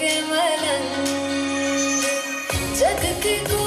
के मलंग जग के गो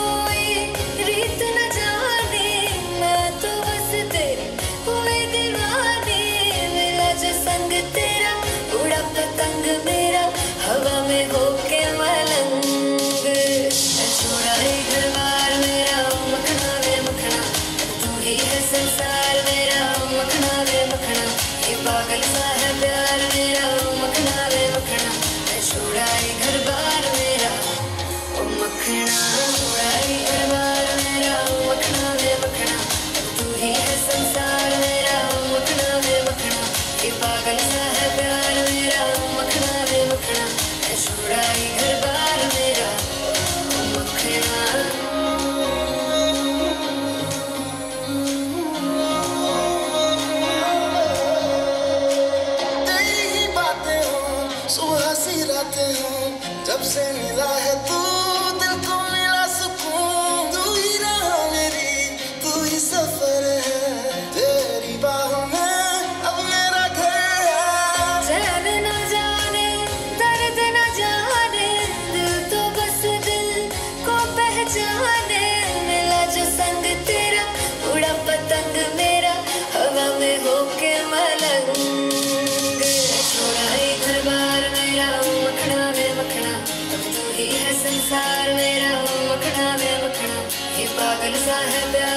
सुबह सी रातें हूँ जब से मिला है तू। inside, happy.